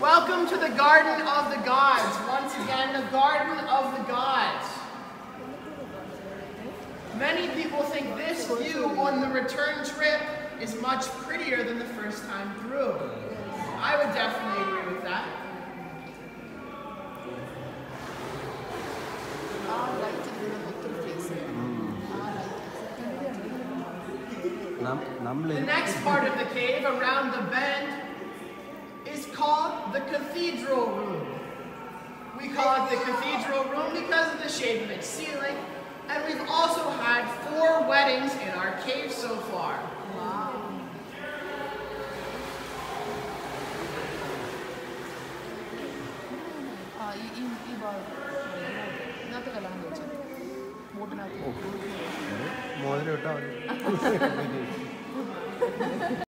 Welcome to the Garden of the Gods. Once again, the Garden of the Gods. Many people think this view on the return trip is much prettier than the first time through. I would definitely agree with that. The next part of the cave, around the bend, is called the cathedral room. We call it the cathedral room because of the shape of its ceiling, and we've also had four weddings in our cave so far. മോതിരം ഇട്ടാൽ മതി.